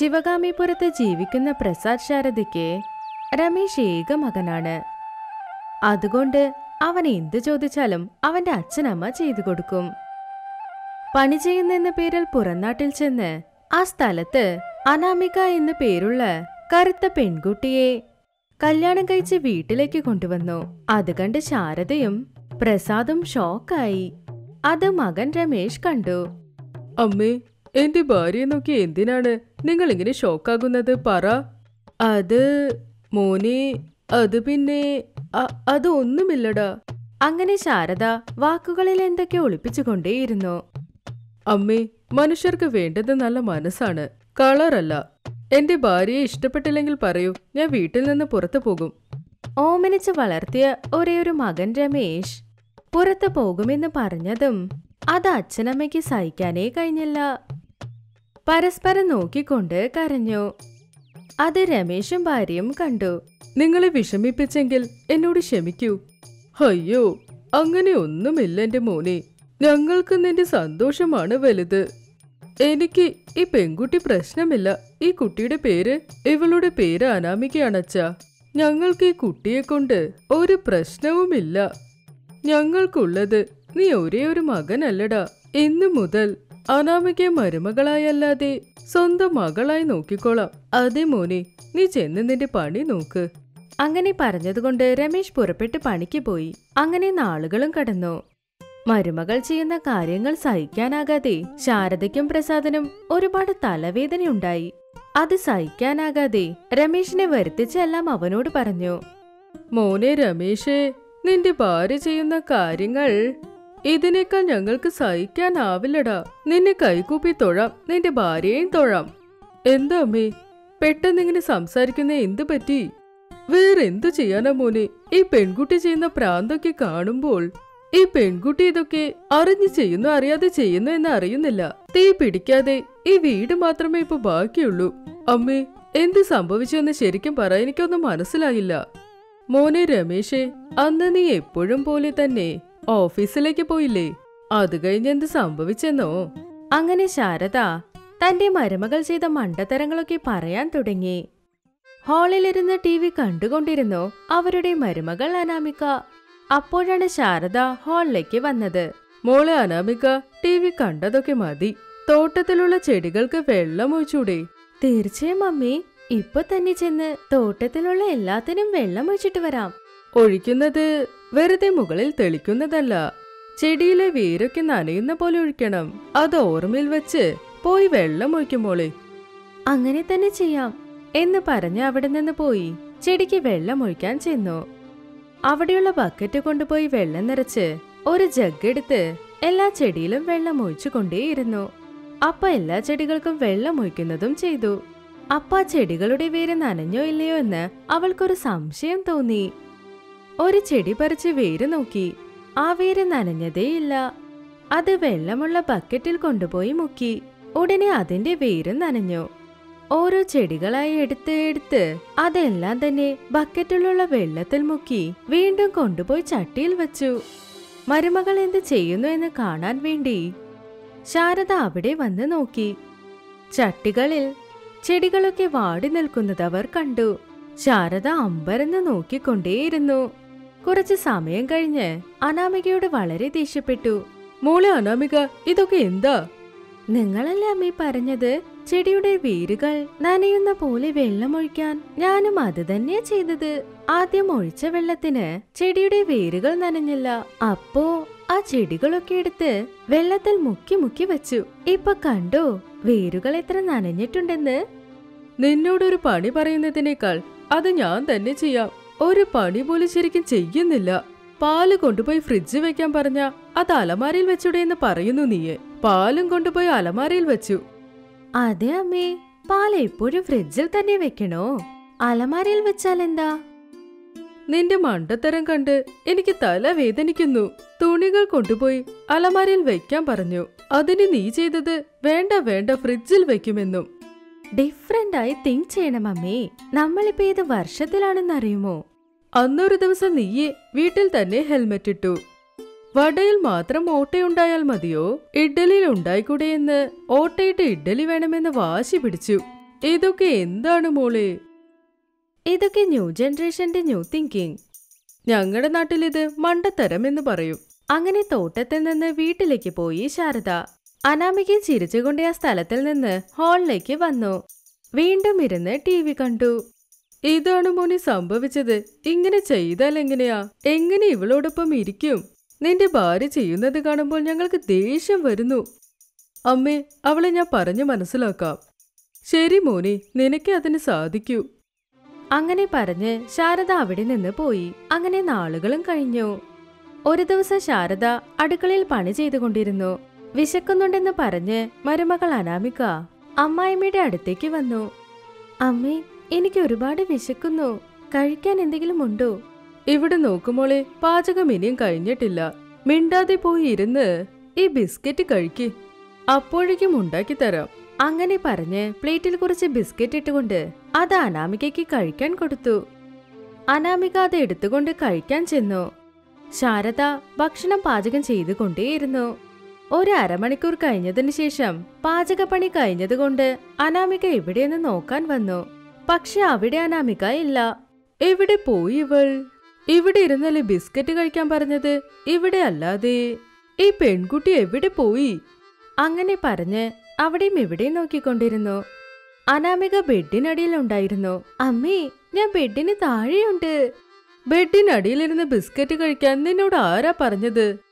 ശിവകാമിപുരത്ത് ജീവിക്കുന്ന പ്രസാദ് ശാരദയ്ക്ക് രമേശ് ഏക മകനാണ്. അതുകൊണ്ട് അവൻ എന്തു ചോദിച്ചാലും അവന്റെ അച്ഛനമ്മ ചെയ്തു കൊടുക്കും. പണി ചെയ്യുന്നെന്ന പേരിൽ പുറംനാട്ടിൽ ചെന്ന് ആ സ്ഥലത്ത് അനാമിക എന്നു പേരുള്ള കറുത്ത പെൺകുട്ടിയെ കല്യാണം കഴിച്ച് വീട്ടിലേക്ക് കൊണ്ടുവന്നു. അത് കണ്ട് ശാരദയും പ്രസാദും ഷോക്കായി. അത് മകൻ രമേശ് കണ്ടു. അമ്മേ എന്റെ ഭാര്യയെ നോക്കി എന്തിനാണ് നിങ്ങൾ ഇങ്ങനെ ഷോക്കാകുന്നത് പറ. അത് മോനെ അത് പിന്നെ അതൊന്നുമില്ലടാ. അത് ഒന്നുമില്ലടാ അങ്ങനെ ശാരദ വാക്കുകളിൽ എന്തൊക്കെ ഒളിപ്പിച്ചുകൊണ്ടേയിരുന്നു. അമ്മേ മനുഷ്യർക്ക് വേണ്ടത് നല്ല മനസ്സാണ് കളറല്ല. എന്റെ ഭാര്യയെ ഇഷ്ടപ്പെട്ടില്ലെങ്കിൽ പറയൂ ഞാൻ വീട്ടിൽ നിന്ന് പുറത്തു പോകും. ഓമനിച്ച് വളർത്തിയ ഒരു മകൻ രമേശ് പുറത്തു പോകുമെന്ന് പറഞ്ഞതും അത് അച്ഛനമ്മയ്ക്ക് സഹിക്കാനേ കഴിഞ്ഞില്ല. പരസ്പരം നോക്കിക്കൊണ്ട് കരഞ്ഞു. അത് രമേശും ഭാര്യയും കണ്ടു. നിങ്ങളെ വിഷമിപ്പിച്ചെങ്കിൽ എന്നോട് ക്ഷമിക്കൂ. അയ്യോ അങ്ങനെ ഒന്നുമില്ല എന്റെ മോനെ. ഞങ്ങൾക്ക് നിന്റെ സന്തോഷമാണ് വലുത്. എനിക്ക് ഈ പെൺകുട്ടി പ്രശ്നമില്ല. ഈ കുട്ടിയുടെ പേര് ഇവളുടെ പേര് അനാമികയാണച്ചാ. ഞങ്ങൾക്ക് ഈ കുട്ടിയെ കൊണ്ട് ഒരു പ്രശ്നവുമില്ല. ഞങ്ങൾക്കുള്ളത് നീ ഒരേ ഒരു മകനല്ലടാ. ഇന്നു മുതൽ അനാമികയെ മരുമകളായല്ലാതെ സ്വന്തം മകളായി നോക്കിക്കോളാം. അതെ മോനെ നീ ചെന്ന് നിന്റെ പണി നോക്ക്. അങ്ങനെ പറഞ്ഞതുകൊണ്ട് രമേശ് പുറപ്പെട്ട് പണിക്ക് പോയി. അങ്ങനെ നാളുകളും കടന്നു. മരുമകൾ ചെയ്യുന്ന കാര്യങ്ങൾ സഹിക്കാനാകാതെ ശാരദയ്ക്കും പ്രസാദനും ഒരുപാട് തലവേദനയുണ്ടായി. അത് സഹിക്കാനാകാതെ രമേശിനെ വരുത്തിച്ചെല്ലാം അവനോട് പറഞ്ഞു. മോനെ രമേശേ നിന്റെ ഭാര്യ ചെയ്യുന്ന കാര്യങ്ങൾ ഇതിനേക്കാൾ ഞങ്ങൾക്ക് സഹിക്കാനാവില്ലടാ. നിന്നെ കൈകൂപ്പി തൊഴാം. നിന്റെ ഭാര്യയെയും തൊഴാം. എന്താ അമ്മേ? പെട്ടെന്ന് ഇങ്ങനെ സംസാരിക്കുന്ന എന്തു പറ്റി? വേറെന്തു ചെയ്യാനാ മോനെ? ഈ പെൺകുട്ടി ചെയ്യുന്ന പ്രാന്തൊക്കെ കാണുമ്പോൾ ഈ പെൺകുട്ടി ഇതൊക്കെ അറിഞ്ഞു ചെയ്യുന്നു അറിയാതെ ചെയ്യുന്നു എന്ന് അറിയുന്നില്ല. തീ പിടിക്കാതെ ഈ വീട് മാത്രമേ ഇപ്പൊ ബാക്കിയുള്ളൂ. അമ്മേ എന്ത് സംഭവിച്ചു എന്ന് ശരിക്കും പറ എനിക്കൊന്നും മനസ്സിലായില്ല. മോനെ രമേശേ അന്ന് നീ എപ്പോഴും പോലെ തന്നെ ഓഫീസിലേക്ക് പോയില്ലേ? അത് കഴിഞ്ഞ് എന്ത് സംഭവിച്ചെന്നോ? അങ്ങനെ ശാരദ തന്റെ മരുമകൾ ചെയ്ത മണ്ടത്തരങ്ങളൊക്കെ പറയാൻ തുടങ്ങി. ഹാളിലിരുന്ന് ടി വി കണ്ടുകൊണ്ടിരുന്നു അവരുടെ മരുമകൾ അനാമിക. അപ്പോഴാണ് ശാരദ ഹാളിലേക്ക് വന്നത്. മോളെ അനാമിക ടി വി കണ്ടതൊക്കെ മതി. തോട്ടത്തിലുള്ള ചെടികൾക്ക് വെള്ളം ഒഴിച്ചൂടെ. തീർച്ചയായും മമ്മി ഇപ്പൊ തന്നെ ചെന്ന് തോട്ടത്തിലുള്ള എല്ലാത്തിനും വെള്ളം ഒഴിച്ചിട്ട് വരാം. ഒഴിക്കുന്നത് വെറുതെ മുകളിൽ തെളിക്കുന്നതല്ല. ചെടിയിലെ വേരൊക്കെ നനയുന്ന പോലെ ഒഴിക്കണം. അത് ഓർമ്മയിൽ വെച്ച് പോയി വെള്ളം ഒഴിക്കും മോളെ അങ്ങനെ തന്നെ ചെയ്യാം. എന്ന് പറഞ്ഞ് അവിടെ നിന്ന് പോയി. ചെടിക്ക് വെള്ളം ഒഴിക്കാൻ ചെന്നു. അവിടെയുള്ള ബക്കറ്റ് കൊണ്ടുപോയി വെള്ളം നിറച്ച് ഒരു ജഗ് എടുത്ത് എല്ലാ ചെടിയിലും വെള്ളം ഒഴിച്ചു കൊണ്ടേയിരുന്നു അപ്പ എല്ലാ ചെടികൾക്കും വെള്ളം ഒഴിക്കുന്നതും ചെയ്തു. അപ്പ ചെടികളുടെ വേര് നനഞ്ഞോ ഇല്ലയോ എന്ന് അവൾക്കൊരു സംശയം തോന്നി. ഒരു ചെടി പറിച്ച് വേര് നോക്കി. ആ വേര് നനഞ്ഞതേയില്ല. അത് വെള്ളമുള്ള ബക്കറ്റിൽ കൊണ്ടുപോയി മുക്കി. ഉടനെ അതിന്റെ വേര് നനഞ്ഞു. ഓരോ ചെടികളായി എടുത്ത് എടുത്ത് അതെല്ലാം തന്നെ ബക്കറ്റിലുള്ള വെള്ളത്തിൽ മുക്കി വീണ്ടും കൊണ്ടുപോയി ചട്ടിയിൽ വെച്ചു. മരുമകൾ എന്ത് ചെയ്യുന്നു എന്ന് കാണാൻ വേണ്ടി ശാരദ അവിടെ വന്ന് നോക്കി. ചട്ടികളിൽ ചെടികളൊക്കെ വാടി നിൽക്കുന്നത് അവർ കണ്ടു. ശാരദ അമ്പരന്ന് നോക്കിക്കൊണ്ടേയിരുന്നു. കുറച്ച് സമയം കഴിഞ്ഞ് അനാമികയോട് വളരെ ദേഷ്യപ്പെട്ടു. മോളെ അനാമിക ഇതൊക്കെ എന്താ? നിങ്ങളല്ലേ അമ്മീ പറഞ്ഞത്? ചെടിയുടെ വേരുകൾ നനയുന്ന പോലെ വെള്ളമൊഴിക്കാൻ ഞാനും അത് തന്നെയാ ചെയ്തത്. ആദ്യം ഒഴിച്ച വെള്ളത്തിന് ചെടിയുടെ വേരുകൾ നനഞ്ഞില്ല. അപ്പോ ആ ചെടികളൊക്കെ എടുത്ത് വെള്ളത്തിൽ മുക്കി മുക്കി വെച്ചു. ഇപ്പൊ കണ്ടോ? വേരുകൾ എത്ര നനഞ്ഞിട്ടുണ്ടെന്ന്? നിന്നോടൊരു പണി പറയുന്നതിനേക്കാൾ അത് ഞാൻ തന്നെ ചെയ്യാം. ഒരു പണി പോലും ശരിക്കും ചെയ്യുന്നില്ല. പാൽ കൊണ്ടുപോയി ഫ്രിഡ്ജ് വെക്കാൻ പറഞ്ഞ അത് അലമാരയിൽ വെച്ചൂടെ എന്ന് പറയുന്നു നീയെ. പാലും കൊണ്ടുപോയി അലമാരയിൽ വെച്ചു. അതെ അമ്മേ പാൽ എപ്പോഴും ഫ്രിഡ്ജിൽ തന്നെ വെക്കണോ? അലമാരയിൽ വെച്ചാൽ എന്താ? നിന്റെ മണ്ടത്തരം കണ്ട് എനിക്ക് തല വേദനിക്കുന്നു. തുണികൾ കൊണ്ടുപോയി അലമാരയിൽ വെക്കാൻ പറഞ്ഞു. അതിന് നീ ചെയ്തത് വേണ്ട വേണ്ട ഫ്രിഡ്ജിൽ വെക്കുമെന്നും. ഡിഫറെന്റ് ആയി തിങ്ക് ചെയ്യണം അമ്മേ. നമ്മളിപ്പോ ഏത് വർഷത്തിലാണെന്നറിയുമോ? അന്നൊരു ദിവസം നീയെ വീട്ടിൽ തന്നെ ഹെൽമെറ്റ് ഇട്ടു. വടയിൽ മാത്രം ഓട്ടയുണ്ടായാൽ മതിയോ? ഇഡ്ഡലിയിൽ ഉണ്ടായിക്കൂടെ എന്ന് ഓട്ടയിട്ട് ഇഡ്ഡലി വേണമെന്ന് വാശി പിടിച്ചു. ഇതൊക്കെ എന്താണ് മോളെ? ഇതൊക്കെ ന്യൂ ജനറേഷന്റെ ന്യൂ തിങ്കിങ് ഞങ്ങളുടെ നാട്ടിലിത് മണ്ടത്തരം എന്ന് പറയും. അങ്ങനെ തോട്ടത്തിൽ നിന്ന് വീട്ടിലേക്ക് പോയി ശാരദ. അനാമിക ചിരിച്ചുകൊണ്ട് ആ സ്ഥലത്തിൽ നിന്ന് ഹാളിലേക്ക് വന്നു. വീണ്ടും ഇരുന്ന് ടി വി കണ്ടു. ഇതാണ് മോനി സംഭവിച്ചത്. ഇങ്ങനെ ചെയ്താൽ എങ്ങനെയാ? എങ്ങനെ ഇവളോടൊപ്പം ഇരിക്കും? നിന്റെ ഭാര്യ ചെയ്യുന്നത് കാണുമ്പോൾ ഞങ്ങൾക്ക് ദേഷ്യം വരുന്നു. അമ്മേ അവളെ ഞാൻ പറഞ്ഞു മനസ്സിലാക്കാം. ശരി മോനി നിനക്ക് അതിന് സാധിക്കൂ. അങ്ങനെ പറഞ്ഞ് ശാരദ അവിടെ നിന്ന് പോയി. അങ്ങനെ നാളുകളും കഴിഞ്ഞു. ഒരു ദിവസം ശാരദ അടുക്കളയിൽ പണി ചെയ്തുകൊണ്ടിരുന്നു. വിശക്കുന്നുണ്ടെന്ന് പറഞ്ഞ് മരുമകൾ അനാമിക അമ്മായിമ്മയുടെ അടുത്തേക്ക് വന്നു. അമ്മേ എനിക്ക് ഒരുപാട് വിശക്കുന്നു. കഴിക്കാൻ എന്തെങ്കിലും ഉണ്ടോ? ഇവിടെ നോക്കുമോളെ പാചകം ഇനിയും കഴിഞ്ഞിട്ടില്ല. മിണ്ടാതെ പോയി ഇരുന്ന് ഈ ബിസ്ക്കറ്റ് കഴിക്ക്. അപ്പോഴേക്കും ഉണ്ടാക്കി തരാം. അങ്ങനെ പറഞ്ഞ് പ്ലേറ്റിൽ കുറച്ച് ബിസ്ക്കറ്റ് ഇട്ടുകൊണ്ട് അത് അനാമികയ്ക്ക് കഴിക്കാൻ കൊടുത്തു. അനാമിക അത് എടുത്തുകൊണ്ട് കഴിക്കാൻ ചെന്നു. ശാരദ ഭക്ഷണം പാചകം ചെയ്തുകൊണ്ടേയിരുന്നു. ഒരു അരമണിക്കൂർ കഴിഞ്ഞതിന് ശേഷം പാചകപ്പണി കഴിഞ്ഞതുകൊണ്ട് അനാമിക എവിടെയെന്ന് നോക്കാൻ വന്നു. പക്ഷെ അവിടെ അനാമിക ഇല്ല. എവിടെ പോയി ഇവൾ? ഇവിടെ ഇരുന്നല്ലേ ബിസ്ക്കറ്റ് കഴിക്കാൻ പറഞ്ഞത്? ഇവിടെ അല്ലാതെ. ഈ പെൺകുട്ടി എവിടെ പോയി? അങ്ങനെ പറഞ്ഞ് അവിടെയും ഇവിടെയും നോക്കിക്കൊണ്ടിരുന്നു. അനാമിക ബെഡിനടിയിൽ ഉണ്ടായിരുന്നു. അമ്മേ ഞാൻ ബെഡിന് താഴെയുണ്ട്. ബെഡിനടിയിലിരുന്ന് ബിസ്ക്കറ്റ് കഴിക്കാൻ നിന്നോട് ആരാ പറഞ്ഞത്?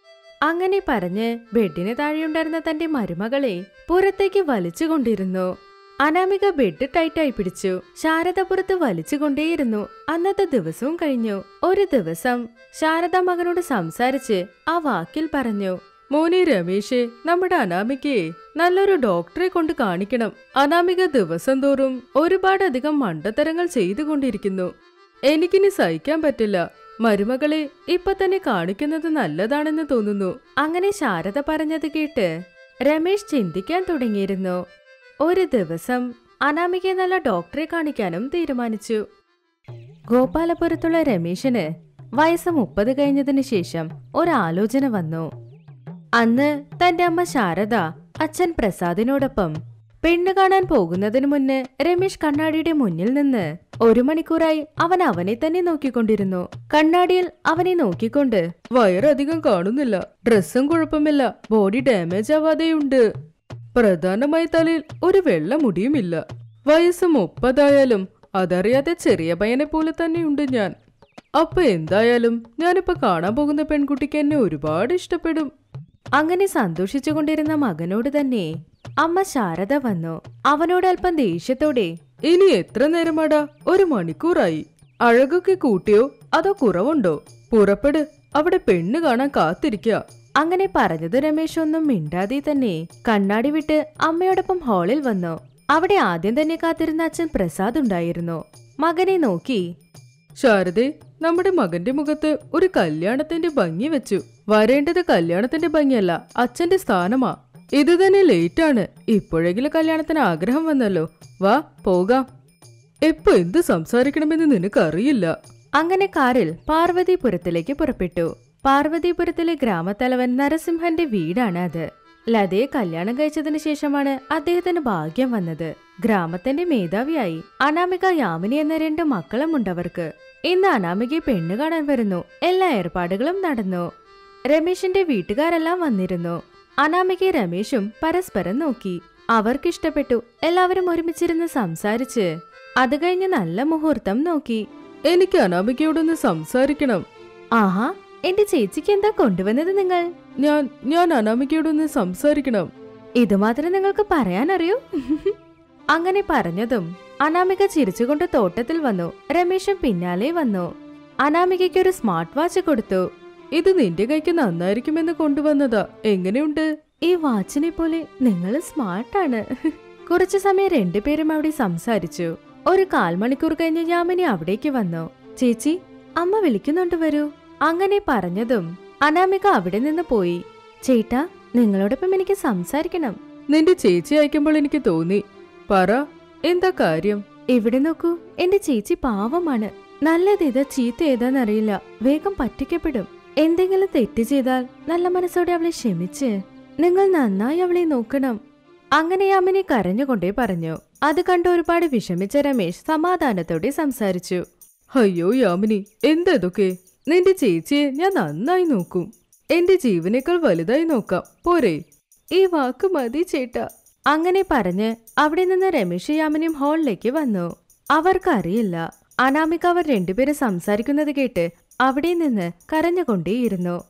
അങ്ങനെ പറഞ്ഞ് ബെഡിന് താഴെയുണ്ടായിരുന്ന തന്റെ മരുമകളെ പുറത്തേക്ക് വലിച്ചുകൊണ്ടിരുന്നു. അനാമിക ബെഡ് ടൈറ്റായി പിടിച്ചു. ശാരദ പുറത്ത് വലിച്ചുകൊണ്ടേയിരുന്നു. അന്നത്തെ ദിവസവും കഴിഞ്ഞു. ഒരു ദിവസം ശാരദ മകനോട് സംസാരിച്ച് ആ വാക്കിൽ പറഞ്ഞു മോനെ രമേശേ നമ്മുടെ അനാമികയെ നല്ലൊരു ഡോക്ടറെ കൊണ്ട് കാണിക്കണം. അനാമിക ദിവസം തോറും ഒരുപാടധികം മണ്ടത്തരങ്ങൾ ചെയ്തുകൊണ്ടിരിക്കുന്നു. എനിക്കിനി സഹിക്കാൻ പറ്റില്ല. മരുമകളെ ഇപ്പൊ തന്നെ കാണിക്കുന്നത് നല്ലതാണെന്ന് തോന്നുന്നു. അങ്ങനെ ശാരദ പറഞ്ഞത് കേട്ട് രമേശ് ചിന്തിക്കാൻ തുടങ്ങിയിരുന്നു. ഒരു ദിവസം അനാമികയെ നല്ല ഡോക്ടറെ കാണിക്കാനും തീരുമാനിച്ചു. ഗോപാലപുരത്തുള്ള രമേശിന് വയസ്സ് മുപ്പത് കഴിഞ്ഞതിന് ശേഷം ഒരാലോചന വന്നു. അന്ന് തന്റെ അമ്മ ശാരദ അച്ഛൻ പ്രസാദിനോടൊപ്പം പെണ്ണ് കാണാൻ പോകുന്നതിന് മുന്ന് രമേശ് കണ്ണാടിയുടെ മുന്നിൽ നിന്ന് ഒരു മണിക്കൂറായി അവൻ അവനെ തന്നെ നോക്കിക്കൊണ്ടിരുന്നു. കണ്ണാടിയിൽ അവനെ നോക്കിക്കൊണ്ട് വയറധികം കാണുന്നില്ല ഡ്രസ്സും കുഴപ്പമില്ല ബോഡി ഡാമേജ് ആവാതെയുണ്ട്. പ്രധാനമായി തലയിൽ ഒരു വെള്ള മുടിയുമില്ല. വയസ്സ് മുപ്പതായാലും അതറിയാതെ ചെറിയ പയ്യനെ പോലെ തന്നെയുണ്ട് ഞാൻ. അപ്പൊ എന്തായാലും ഞാനിപ്പോ കാണാൻ പോകുന്ന പെൺകുട്ടിക്ക് എന്നെ ഒരുപാട് ഇഷ്ടപ്പെടും. അങ്ങനെ സന്തോഷിച്ചുകൊണ്ടിരുന്ന മകനോട് തന്നെ അമ്മ ശാരദ വന്നു. അവനോട് അല്പം ദേഷ്യത്തോടെ ഇനി എത്ര നേരമാടാ? ഒരു മണിക്കൂറായി. അഴകൊക്കെ കൂട്ടിയോ? അതോ കുറവുണ്ടോ? പുറപ്പെട്. അവിടെ പെണ്ണ് കാണാൻ കാത്തിരിക്കുക അങ്ങനെ പറഞ്ഞത് രമേശ് ഒന്നും മിണ്ടാതെ തന്നെ കണ്ണാടി വിട്ട് അമ്മയോടൊപ്പം ഹാളിൽ വന്നു. അവിടെ ആദ്യം തന്നെ കാത്തിരുന്ന അച്ഛൻ പ്രസാദ് ഉണ്ടായിരുന്നു. മകനെ നോക്കി ശാരദേ നമ്മുടെ മകന്റെ മുഖത്ത് ഒരു കല്യാണത്തിന്റെ ഭംഗി വെച്ചു. വരേണ്ടത് കല്യാണത്തിന്റെ ഭംഗിയല്ല അച്ഛന്റെ സ്ഥാനമാ. ഇത് തന്നെ ആണ്. ഇപ്പോഴെങ്കിലും കല്യാണത്തിന് ആഗ്രഹം വന്നല്ലോ. വാ പോകാം. എപ്പോ എന്ത് സംസാരിക്കണമെന്ന് നിനക്കറിയില്ല. അങ്ങനെ കാറിൽ പാർവതിപുരത്തിലേക്ക് പുറപ്പെട്ടു. പാർവതിപുരത്തിലെ ഗ്രാമത്തലവൻ നരസിംഹന്റെ വീടാണ് അത്. ലതയെ കല്യാണം കഴിച്ചതിന് ശേഷമാണ് അദ്ദേഹത്തിന് ഭാഗ്യം വന്നത്. ഗ്രാമത്തിന്റെ മേധാവിയായി അനാമിക യാമിനി എന്ന രണ്ട് മക്കളും ഉണ്ടവർക്ക്. ഇന്ന് അനാമികയെ പെണ്ണ് കാണാൻ വരുന്നു. എല്ലാ ഏർപ്പാടുകളും നടന്നു. രമേശിന്റെ വീട്ടുകാരെല്ലാം വന്നിരുന്നു. അനാമികയും രമേശും പരസ്പരം നോക്കി. അവർക്കിഷ്ടപ്പെട്ടു. എല്ലാവരും ഒരുമിച്ചിരുന്ന് സംസാരിച്ച് അത് കഴിഞ്ഞ് നല്ല മുഹൂർത്തം നോക്കി. എനിക്ക് അനാമികയോടൊന്ന് സംസാരിക്കണം. ആഹാ എന്റെ ചേച്ചിക്ക് എന്താ കൊണ്ടുവന്നത് നിങ്ങൾ? ഞാൻ ഞാൻ അനാമികയോടൊന്ന് സംസാരിക്കണം. ഇതുമാത്രം നിങ്ങൾക്ക് പറയാനറിയൂ? അങ്ങനെ പറഞ്ഞതും അനാമിക ചിരിച്ചുകൊണ്ട് തോട്ടത്തിൽ വന്നു. രമേശും പിന്നാലെ വന്നു. അനാമികയ്ക്ക് ഒരു സ്മാർട്ട് വാച്ച് കൊടുത്തു. ഇത് നിന്റെ കൈക്ക് നന്നായിരിക്കുമെന്ന് കൊണ്ടുവന്നതാ. എങ്ങനെയുണ്ട്? ഈ വാച്ചിനെ പോലെ നിങ്ങൾ സ്മാർട്ടാണ്. കുറച്ചു സമയം രണ്ടുപേരും അവിടെ സംസാരിച്ചു. ഒരു കാൽമണിക്കൂർ കഴിഞ്ഞ് യാമിനി അവിടേക്ക് വന്നു. ചേച്ചി അമ്മ വിളിക്കുന്നുണ്ട് വരൂ. അങ്ങനെ പറഞ്ഞതും അനാമിക അവിടെ നിന്ന് പോയി. ചേട്ടാ നിങ്ങളോടൊപ്പം എനിക്ക് സംസാരിക്കണം. നിന്റെ ചേച്ചി അയക്കുമ്പോൾ എനിക്ക് തോന്നി. പറ എന്താ കാര്യം? ഇവിടെ നോക്കൂ എന്റെ ചേച്ചി പാവമാണ്. നല്ലത് നല്ലതേതാ ചീത്ത ഏതാന്നറിയില്ല. വേഗം പറ്റിക്കപ്പെടും. എന്തെങ്കിലും തെറ്റ് ചെയ്താൽ നല്ല മനസ്സോടെ അവളെ ക്ഷമിച്ച്. നിങ്ങൾ നന്നായി അവളെ നോക്കണം. അങ്ങനെ യാമിനി കരഞ്ഞുകൊണ്ടേ പറഞ്ഞു. അത് കണ്ട് ഒരുപാട് വിഷമിച്ച രമേശ് സമാധാനത്തോടെ സംസാരിച്ചു. അയ്യോ യാമിനി എന്തൊക്കെ നിന്റെ ചേച്ചിയെ ഞാൻ നന്നായി നോക്കും. എന്റെ ജീവനേക്കാൾ വലുതായി നോക്കാം. പോരെ. ഈ വാക്ക് മതി ചേട്ട. അങ്ങനെ പറഞ്ഞ് അവിടെ നിന്ന് രമേശ് യാമിനിയും ഹാളിലേക്ക് വന്നു. അവർക്കറിയില്ല. അനാമിക അവർ രണ്ടുപേരും സംസാരിക്കുന്നത് കേട്ട് അവിടെ നിന്ന് കരഞ്ഞുകൊണ്ടേയിരുന്നു.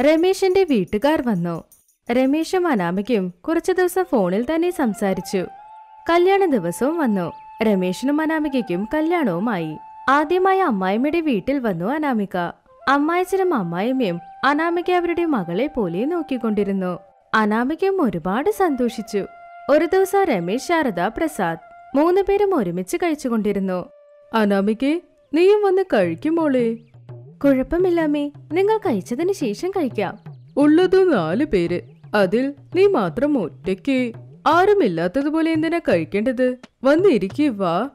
രമേശന്റെ വീട്ടുകാർ വന്നു. രമേശും അനാമികയും കുറച്ചു ദിവസം ഫോണിൽ തന്നെ സംസാരിച്ചു. കല്യാണ ദിവസവും വന്നു. രമേശിനും അനാമികയ്ക്കും കല്യാണവുമായി. ആദ്യമായി അമ്മായിമ്മയുടെ വീട്ടിൽ വന്നു അനാമിക. അമ്മായച്ചനും അമ്മായിമ്മയും അനാമിക അവരുടെ മകളെ പോലെ നോക്കിക്കൊണ്ടിരുന്നു. അനാമികയും ഒരുപാട് സന്തോഷിച്ചു. ഒരു ദിവസം രമേശ് ശാരദ പ്രസാദ് മൂന്നുപേരും ഒരുമിച്ച് കഴിച്ചുകൊണ്ടിരുന്നു. അനാമികെ നീയും വന്ന് കഴിക്കുമോളെ കുഴപ്പമില്ലമ്മേ നിങ്ങൾ കഴിച്ചതിന് ശേഷം കഴിക്കാം. ഉള്ളത് നാല് പേര്. അതിൽ നീ മാത്രം ഒറ്റയ്ക്ക്. ആരുമില്ലാത്തതുപോലെ എന്തിനാ കഴിക്കേണ്ടത്? വന്നിരിക്കേ വാ.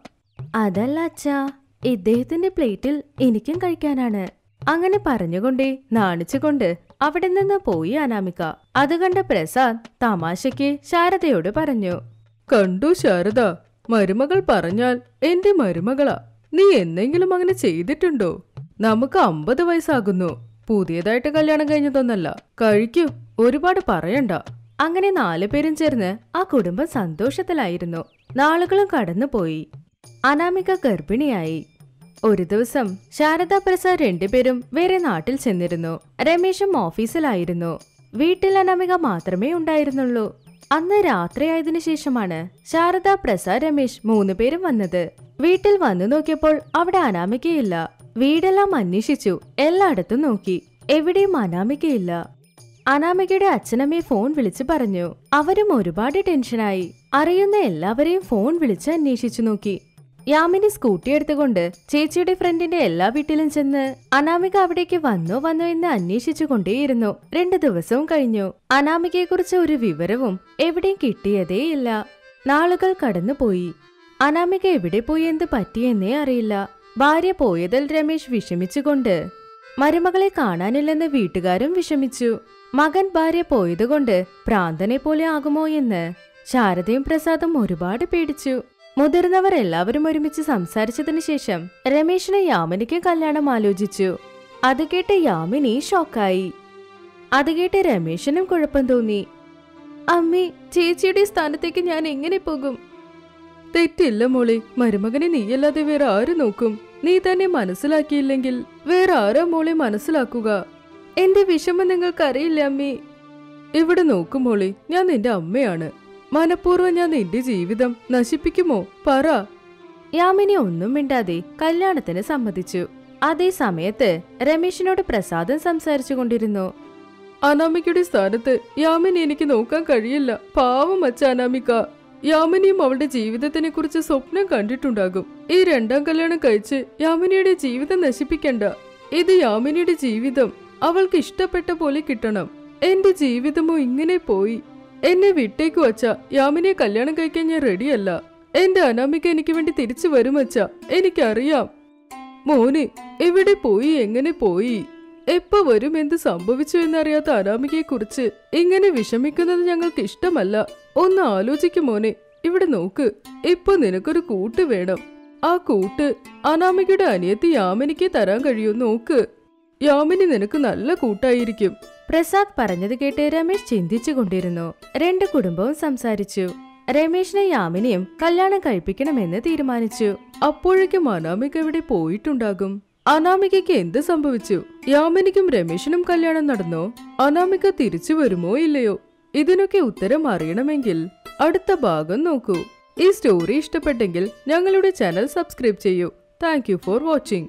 അതല്ല അച്ഛാ. ഇദ്ദേഹത്തിന്റെ പ്ലേറ്റിൽ എനിക്കും കഴിക്കാനാണ്. അങ്ങനെ പറഞ്ഞുകൊണ്ടേ നാണിച്ചുകൊണ്ട് അവിടെ നിന്ന് പോയി അനാമിക. അത് കണ്ട പ്രസാദ് തമാശയ്ക്ക് ശാരദയോട് പറഞ്ഞു. കണ്ടു ശാരദ. മരുമകൾ പറഞ്ഞാൽ എന്റെ മരുമകളാ. നീ എന്തെങ്കിലും അങ്ങനെ ചെയ്തിട്ടുണ്ടോ? നമുക്ക് അമ്പത് വയസ്സാകുന്നു. പുതിയതായിട്ട് കല്യാണം കഴിഞ്ഞതൊന്നല്ല. കഴിക്കൂ. ഒരുപാട് പറയണ്ട. അങ്ങനെ നാലു പേരും ചേർന്ന് ആ കുടുംബം സന്തോഷത്തിലായിരുന്നു. നാളുകളും കടന്നുപോയി. അനാമിക ഗർഭിണിയായി. ഒരു ദിവസം ശാരദ പ്രസാദ് രണ്ടുപേരും വേറെ നാട്ടിൽ ചെന്നിരുന്നു. രമേശും ഓഫീസിലായിരുന്നു. വീട്ടിൽ അനാമിക മാത്രമേ ഉണ്ടായിരുന്നുള്ളൂ. അന്ന് രാത്രിയായതിനു ശേഷമാണ് ശാരദ പ്രസാദ് രമേശ് മൂന്നുപേരും വന്നത്. വീട്ടിൽ വന്നു നോക്കിയപ്പോൾ അവിടെ അനാമികയില്ല. വീടെല്ലാം അന്വേഷിച്ചു എല്ലായിടത്തും നോക്കി. എവിടെയും അനാമികയില്ല. അനാമികയുടെ അച്ഛനമ്മയെ ഫോൺ വിളിച്ച് പറഞ്ഞു. അവരും ഒരുപാട് ടെൻഷനായി. അറിയുന്ന എല്ലാവരെയും ഫോൺ വിളിച്ച് അന്വേഷിച്ചു നോക്കി. യാമിനി സ്കൂട്ടി എടുത്തുകൊണ്ട് ചേച്ചിയുടെ ഫ്രണ്ടിന്റെ എല്ലാ വീട്ടിലും ചെന്ന് അനാമിക അവിടേക്ക് വന്നോ വന്നോ എന്ന് അന്വേഷിച്ചു കൊണ്ടേയിരുന്നു രണ്ടു ദിവസവും കഴിഞ്ഞു. അനാമികയെക്കുറിച്ച് ഒരു വിവരവും എവിടെയും കിട്ടിയതേയില്ല നാളുകൾ കടന്നുപോയി. അനാമിക എവിടെ പോയി എന്ത് പറ്റിയെന്നേ അറിയില്ല. ഭാര്യ പോയതിൽ രമേശ് വിഷമിച്ചുകൊണ്ട് മരുമകളെ കാണാനില്ലെന്ന് വീട്ടുകാരും വിഷമിച്ചു. മകൻ ഭാര്യ പോയതുകൊണ്ട് പ്രാന്തനെ പോലെ ആകുമോ എന്ന് ശാരദയും പ്രസാദും ഒരുപാട് പേടിച്ചു. മുതിർന്നവർ എല്ലാവരും ഒരുമിച്ച് സംസാരിച്ചതിനു ശേഷം രമേശിനെ യാമിനിക്ക് കല്യാണം ആലോചിച്ചു. അത് കേട്ട് യാമിനി ഷോക്കായി. അത് കേട്ട് രമേശിനും കുഴപ്പം തോന്നി. അമ്മി ചേച്ചിയുടെ സ്ഥാനത്തേക്ക് ഞാൻ എങ്ങനെ പോകും? തെറ്റില്ല മോളെ മരുമകനെ നീയല്ലാതെ വേറെ ആര് നോക്കും? നീ തന്നെ മനസ്സിലാക്കിയില്ലെങ്കിൽ വേറെ ആരോ മോളെ മനസ്സിലാക്കുക. എന്റെ വിഷമം നിങ്ങൾക്കറിയില്ല അമ്മീ. ഇവിടെ നോക്കും മോളി ഞാൻ നിന്റെ അമ്മയാണ്. മനഃപൂർവം ഞാൻ നിന്റെ ജീവിതം നശിപ്പിക്കുമോ? പറ. യാമിനി ഒന്നും മിണ്ടാതെ കല്യാണത്തിന് സമ്മതിച്ചു. അതേ സമയത്ത് രമേശിനോട് പ്രസാദം സംസാരിച്ചു കൊണ്ടിരുന്നു. അനാമിക്കയുടെ സ്ഥാനത്ത് യാമിനി എനിക്ക് നോക്കാൻ കഴിയില്ല. പാവം അച്ഛ അനാമിക. യാമിനിയും അവളുടെ ജീവിതത്തിനെ കുറിച്ച് സ്വപ്നം കണ്ടിട്ടുണ്ടാകും. ഈ രണ്ടാം കല്യാണം കഴിച്ച് യാമിനിയുടെ ജീവിതം നശിപ്പിക്കണ്ട. ഇത് യാമിനിയുടെ ജീവിതം അവൾക്ക് ഇഷ്ടപ്പെട്ട പോലെ കിട്ടണം. എന്റെ ജീവിതമോ ഇങ്ങനെ പോയി. എന്നെ വിട്ടേക്ക് വച്ച യാമിനിയെ കല്യാണം കഴിക്കാൻ ഞാൻ റെഡിയല്ല. എന്റെ അനാമിക എനിക്ക് വേണ്ടി തിരിച്ചു വരും വച്ച എനിക്കറിയാം. മോനെ എവിടെ പോയി? എങ്ങനെ പോയി? എപ്പോ വരും? എന്ത് സംഭവിച്ചു എന്നറിയാത്ത അനാമികയെ കുറിച്ച് ഇങ്ങനെ വിഷമിക്കുന്നത് ഞങ്ങൾക്ക് ഇഷ്ടമല്ല. ഒന്ന് ആലോചിക്കും മോനെ. ഇവിടെ നോക്ക് ഇപ്പൊ നിനക്കൊരു കൂട്ട് വേണം. ആ കൂട്ട് അനാമികയുടെ അനിയത്തി യാമിനിക്ക് തരാൻ കഴിയൂ നോക്ക്. യാമിനി നിനക്ക് നല്ല കൂട്ടായിരിക്കും. പ്രസാദ് പറഞ്ഞത് കേട്ട് രമേശ് ചിന്തിച്ചു കൊണ്ടിരുന്നു. രണ്ട് കുടുംബവും സംസാരിച്ചു. രമേശിനെ യാമിനിയും കല്യാണം കഴിപ്പിക്കണമെന്ന് തീരുമാനിച്ചു. അപ്പോഴേക്കും അനാമിക ഇവിടെ പോയിട്ടുണ്ടാകും? അനാമികയ്ക്ക് എന്ത് സംഭവിച്ചു? യാമിനിക്കും രമേശിനും കല്യാണം നടന്നോ? അനാമിക തിരിച്ചു വരുമോ ഇല്ലയോ? ഇതിനൊക്കെ ഉത്തരം അറിയണമെങ്കിൽ അടുത്ത ഭാഗം നോക്കൂ. ഈ സ്റ്റോറി ഇഷ്ടപ്പെട്ടെങ്കിൽ ഞങ്ങളുടെ ചാനൽ സബ്സ്ക്രൈബ് ചെയ്യൂ. Thank for watching